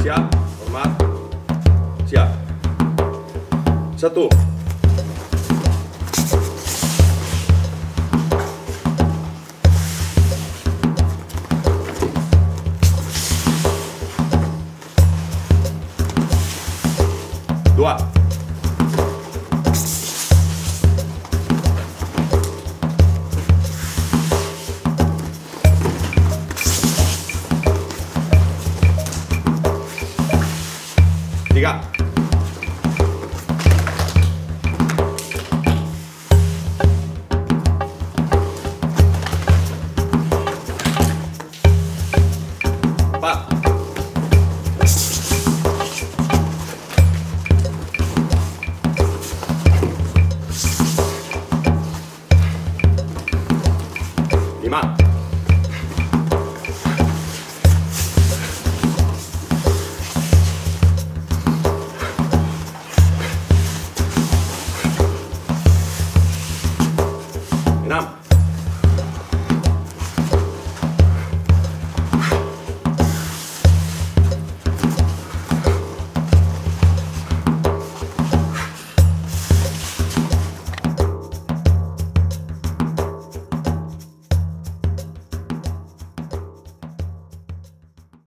siap? Hormat? Siap. Satu. Dua tiga empat lima Nam.